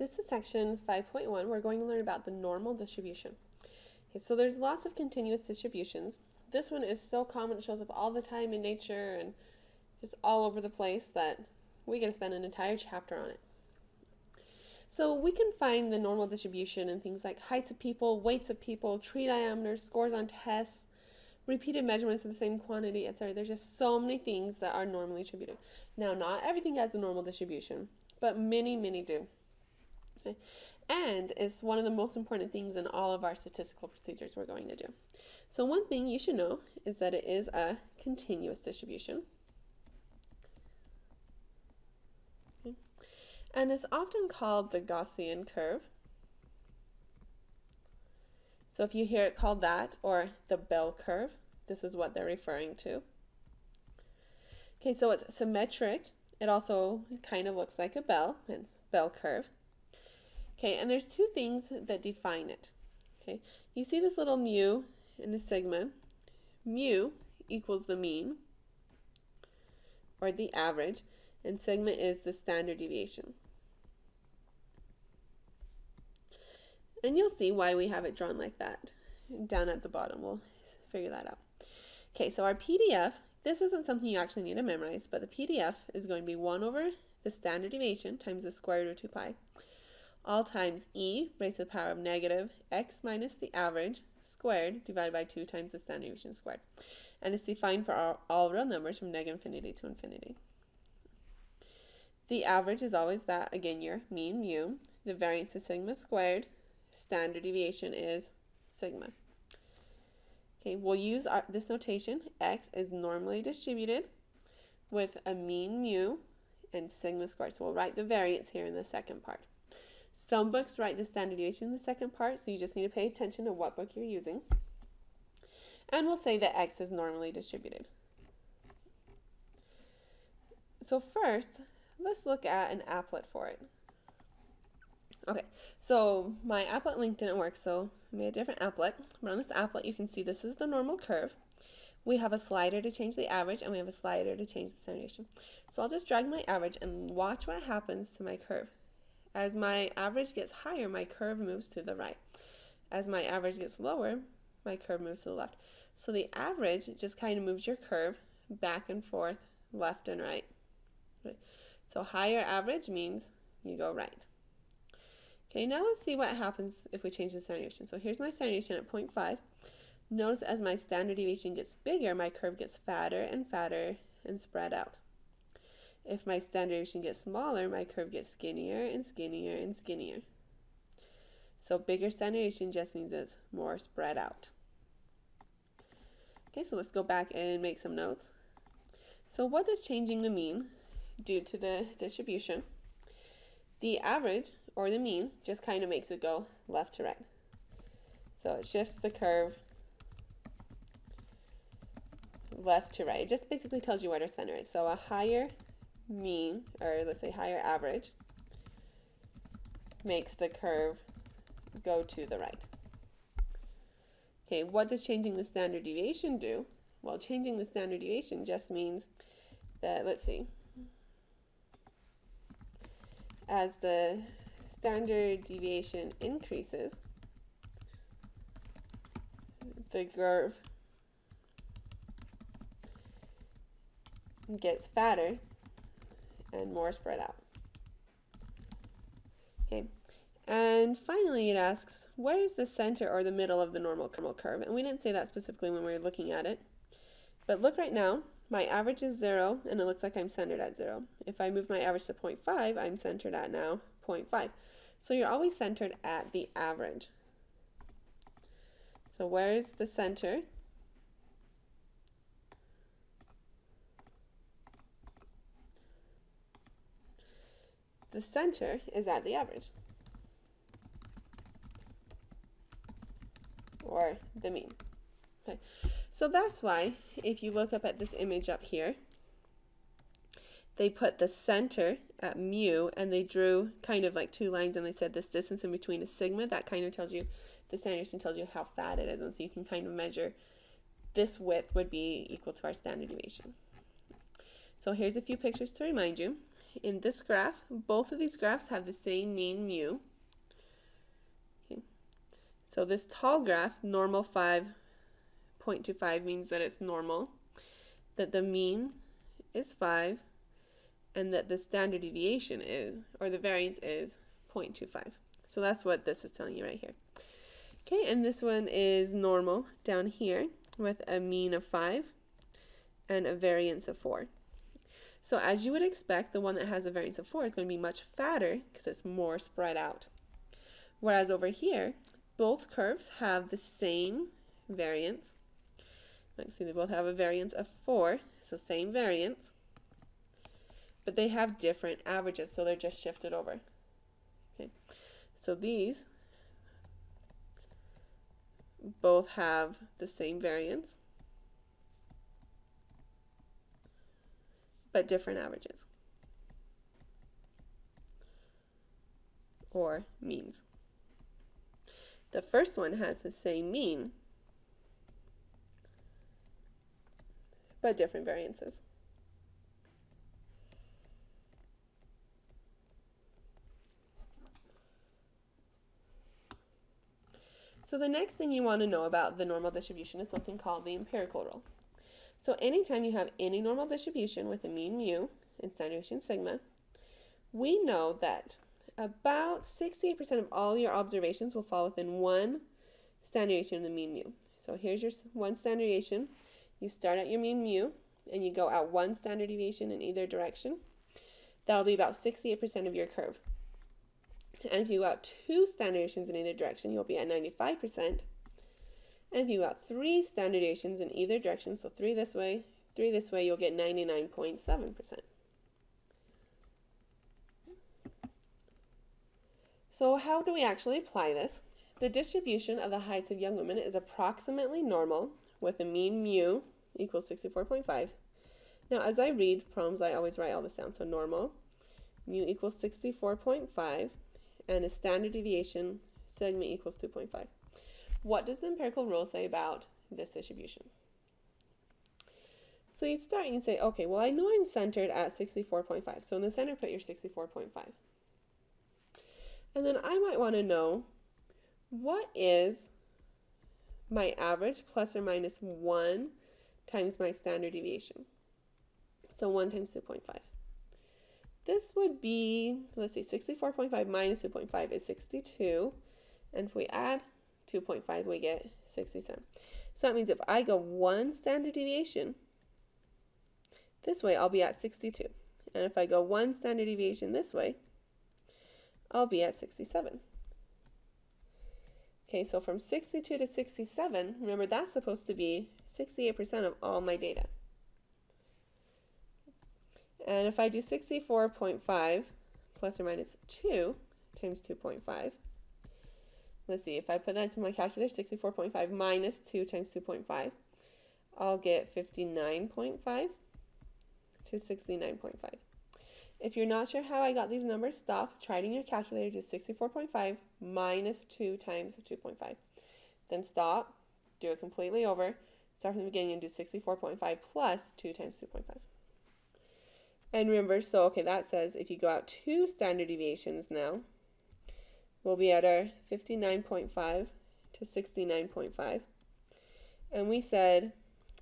This is section 5.1. We're going to learn about the normal distribution. Okay, so there's lots of continuous distributions. This one is so common, it shows up all the time in nature and just all over the place that we can spend an entire chapter on it. So we can find the normal distribution in things like heights of people, weights of people, tree diameters, scores on tests, repeated measurements of the same quantity, etc. There's just so many things that are normally distributed. Now, not everything has a normal distribution, but many, many do. Okay. And it's one of the most important things in all of our statistical procedures we're going to do. So one thing you should know is that it is a continuous distribution. Okay. And it's often called the Gaussian curve. So if you hear it called that or the bell curve, this is what they're referring to. Okay, so it's symmetric. It also kind of looks like a bell, it's bell curve. Okay, and there's two things that define it. Okay, you see this little mu in a sigma. Mu equals the mean, or the average, and sigma is the standard deviation. And you'll see why we have it drawn like that. Down at the bottom, we'll figure that out. Okay, so our PDF, this isn't something you actually need to memorize, but the PDF is going to be 1 over the standard deviation times the square root of 2 pi all times e raised to the power of negative x minus the average squared divided by 2 times the standard deviation squared. And it's defined for all, all real numbers from negative infinity to infinity. The average is always that, again, your mean mu. The variance is sigma squared. Standard deviation is sigma. Okay, we'll use our, this notation. X is normally distributed with a mean mu and sigma squared. So we'll write the variance here in the second part. Some books write the standard deviation in the second part, so you just need to pay attention to what book you're using. And we'll say that x is normally distributed. So first, let's look at an applet for it. Okay, so my applet link didn't work, so I made a different applet. But on this applet, you can see this is the normal curve. We have a slider to change the average, and we have a slider to change the standard deviation. So I'll just drag my average and watch what happens to my curve. As my average gets higher, my curve moves to the right. As my average gets lower, my curve moves to the left. So the average just kind of moves your curve back and forth, left and right. So higher average means you go right. Okay, now let's see what happens if we change the standard deviation. So here's my standard deviation at 0.5. Notice as my standard deviation gets bigger, my curve gets fatter and fatter and spread out. If my standard deviation gets smaller, my curve gets skinnier and skinnier and skinnier. So bigger standard deviation just means it's more spread out. Okay, so let's go back and make some notes. So what does changing the mean do to the distribution? The average, or the mean, just kind of makes it go left to right. So it shifts the curve left to right. It just basically tells you where to center it. So a higher mean, or let's say higher average, makes the curve go to the right. Okay, what does changing the standard deviation do? Well, changing the standard deviation just means that, let's see, as the standard deviation increases, the curve gets fatter and more spread out. Okay, and finally it asks, where is the center or the middle of the normal kernel curve? And we didn't say that specifically when we were looking at it. But look right now, my average is 0, and it looks like I'm centered at 0. If I move my average to 0.5, I'm centered at now 0.5. So you're always centered at the average. So where is the center? The center is at the average. Or the mean. Okay. So that's why, if you look up at this image up here, they put the center at mu and they drew kind of like two lines and they said this distance in between is sigma. That kind of tells you, the standard tells you how fat it is. And so you can kind of measure this width would be equal to our standard deviation. So here's a few pictures to remind you. In this graph, both of these graphs have the same mean mu. Okay. So this tall graph, normal 5.25 means that it's normal, that the mean is 5, and that the standard deviation is, or the variance is 0.25. So that's what this is telling you right here. Okay, and this one is normal down here with a mean of 5 and a variance of 4. So as you would expect, the one that has a variance of 4 is going to be much fatter because it's more spread out. Whereas over here, both curves have the same variance. Let's see, they both have a variance of 4, so same variance. But they have different averages, so they're just shifted over. Okay, so these both have the same variance. But different averages or means. The first one has the same mean, but different variances. So the next thing you want to know about the normal distribution is something called the empirical rule. So anytime you have any normal distribution with a mean mu and standard deviation sigma, we know that about 68% of all your observations will fall within one standard deviation of the mean mu. So here's your one standard deviation. You start at your mean mu and you go out one standard deviation in either direction. That'll be about 68% of your curve. And if you go out two standard deviations in either direction, you'll be at 95%. And you got three standard deviations in either direction, so three this way, three this way, you'll get 99.7%. So how do we actually apply this? The distribution of the heights of young women is approximately normal with a mean mu equals 64.5. Now as I read problems, I always write all this down. So normal, mu equals 64.5, and a standard deviation, sigma equals 2.5. What does the empirical rule say about this distribution? So you'd start and you'd say, okay, well, I know I'm centered at 64.5. So in the center, put your 64.5. And then I might want to know what is my average plus or minus 1 times my standard deviation. So 1 times 2.5. This would be, let's see, 64.5 minus 2.5 is 62. And if we add 2.5, we get 67. So that means if I go one standard deviation, this way I'll be at 62. And if I go one standard deviation this way, I'll be at 67. Okay, so from 62 to 67, remember that's supposed to be 68% of all my data. And if I do 64.5 plus or minus 2 times 2.5, Let's see, if I put that into my calculator, 64.5 minus 2 times 2.5, I'll get 59.5 to 69.5. If you're not sure how I got these numbers, stop, try it in your calculator, do 64.5 minus 2 times 2.5. Then stop, do it completely over, start from the beginning and do 64.5 plus 2 times 2.5. And remember, so okay, that says if you go out two standard deviations now, we'll be at our 59.5 to 69.5. And we said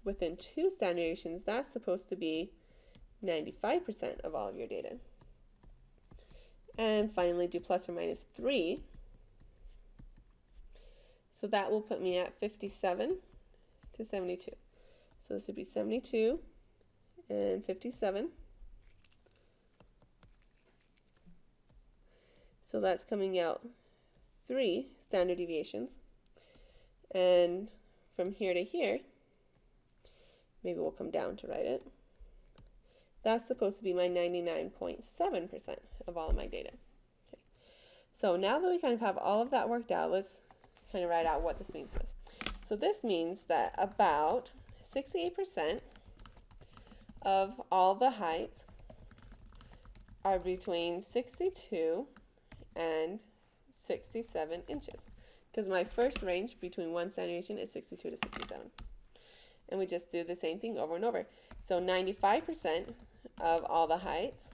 within two standard deviations, that's supposed to be 95% of all of your data. And finally, do plus or minus 3. So that will put me at 57 to 72. So this would be 72 and 57. So that's coming out three standard deviations. And from here to here, maybe we'll come down to write it. That's supposed to be my 99.7% of all of my data. Okay. So now that we kind of have all of that worked out, let's kind of write out what this means to us. So this means that about 68% of all the heights are between 62 and 67 inches because my first range between one standard is 62 to 67. And we just do the same thing over and over. So 95% of all the heights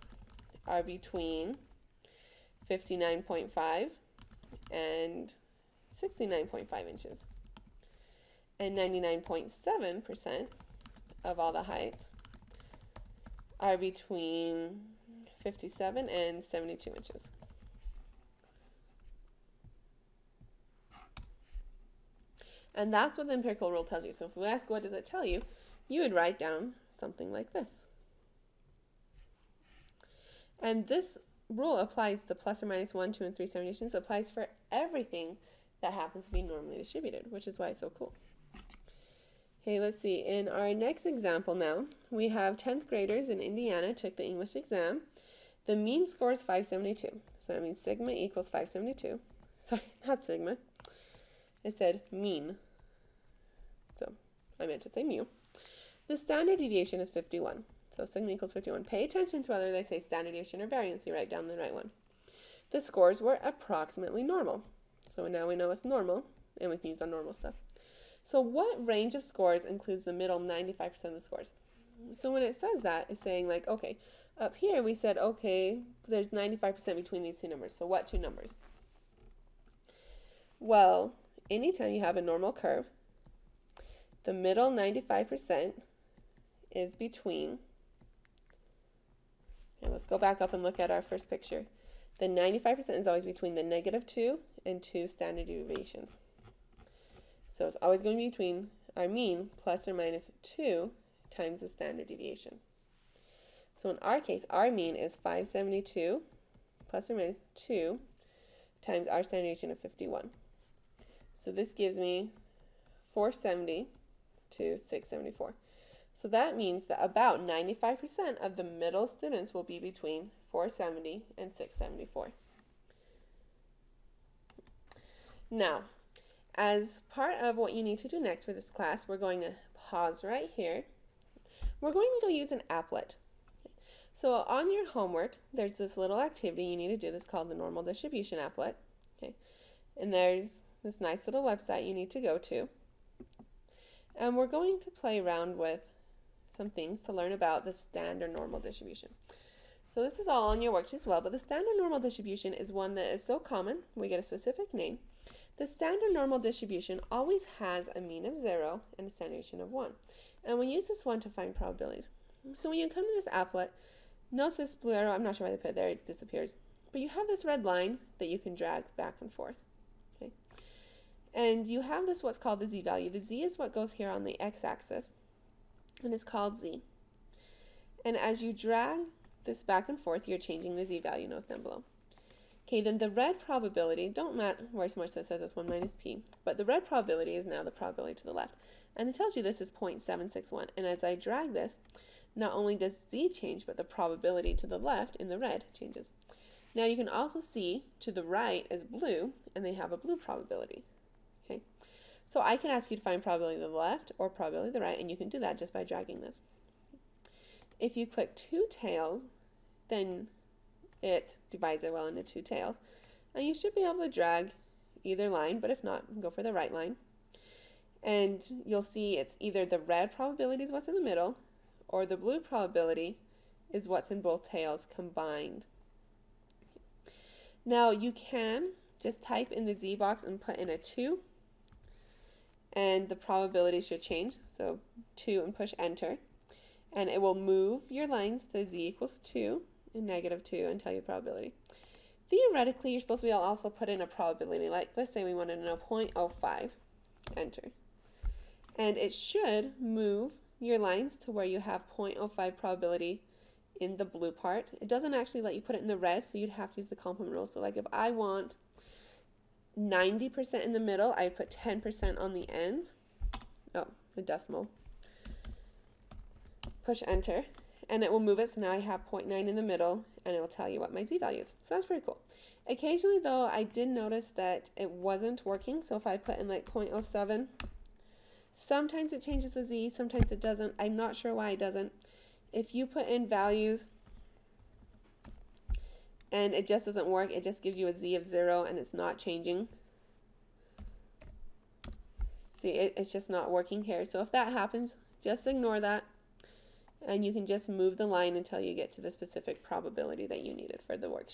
are between 59.5 and 69.5 inches. And 99.7% of all the heights are between 57 and 72 inches. And that's what the empirical rule tells you. So if we ask what does it tell you, you would write down something like this. And this rule applies the plus or minus 1, 2, and 3 subordinations, applies for everything that happens to be normally distributed, which is why it's so cool. Okay, let's see. In our next example now, we have 10th graders in Indiana took the English exam. The mean score is 572. So that means sigma equals 572. Sorry, not sigma. It said mean. So I meant to say mu. The standard deviation is 51. So sigma equals 51. Pay attention to whether they say standard deviation or variance. You write down the right one. The scores were approximately normal. So now we know it's normal, and we can use our normal stuff. So what range of scores includes the middle 95% of the scores? So when it says that, it's saying like, okay, up here we said, okay, there's 95% between these two numbers. So what two numbers? Well, anytime you have a normal curve, the middle 95% is between, and let's go back up and look at our first picture. The 95% is always between the negative 2 and 2 standard deviations. So it's always going to be between our mean plus or minus 2 times the standard deviation. So in our case, our mean is 572 plus or minus 2 times our standard deviation of 51. So this gives me 470 to 674. So that means that about 95% of the middle students will be between 470 and 674. Now, as part of what you need to do next for this class, we're going to pause right here. We're going to go use an applet. So on your homework, there's this little activity you need to do that's called the normal distribution applet. Okay, And there's this nice little website you need to go to. And we're going to play around with some things to learn about the standard normal distribution. So this is all on your worksheet as well, but the standard normal distribution is one that is so common, we get a specific name, the standard normal distribution always has a mean of 0 and a standard deviation of 1. And we use this one to find probabilities. So when you come to this applet, notice this blue arrow, I'm not sure why they put it there, it disappears. But you have this red line that you can drag back and forth. And you have this what's called the z-value. The z is what goes here on the x-axis, and it's called z. And as you drag this back and forth, you're changing the z-value, notice down below. Okay, then the red probability, don't matter where Morse says it's 1 minus p, but the red probability is now the probability to the left. And it tells you this is 0.761. And as I drag this, not only does z change, but the probability to the left in the red changes. Now you can also see to the right is blue, and they have a blue probability. So I can ask you to find probability the left or probability the right, and you can do that just by dragging this. If you click two tails, then it divides it well into two tails. And you should be able to drag either line, but if not, go for the right line. And you'll see it's either the red probability is what's in the middle, or the blue probability is what's in both tails combined. Now you can just type in the Z box and put in a 2, and the probability should change. So 2 and push enter. And it will move your lines to Z equals 2 and negative 2 and tell you probability. Theoretically, you're supposed to be able to also put in a probability. Like, let's say we wanted to know 0.05. Enter. And it should move your lines to where you have 0.05 probability in the blue part. It doesn't actually let you put it in the red, so you'd have to use the complement rule. So like if I want 90% in the middle, I'd put 10% on the ends. Oh, the decimal. Push enter and it will move it. So now I have 0.9 in the middle and it will tell you what my z-value is. So that's pretty cool. Occasionally though, I did notice that it wasn't working. So if I put in like 0.07, sometimes it changes the z, sometimes it doesn't. I'm not sure why it doesn't. If you put in values and it just doesn't work, it just gives you a z of zero and it's not changing. See, it, it's just not working here. So if that happens, just ignore that and you can just move the line until you get to the specific probability that you needed for the worksheet.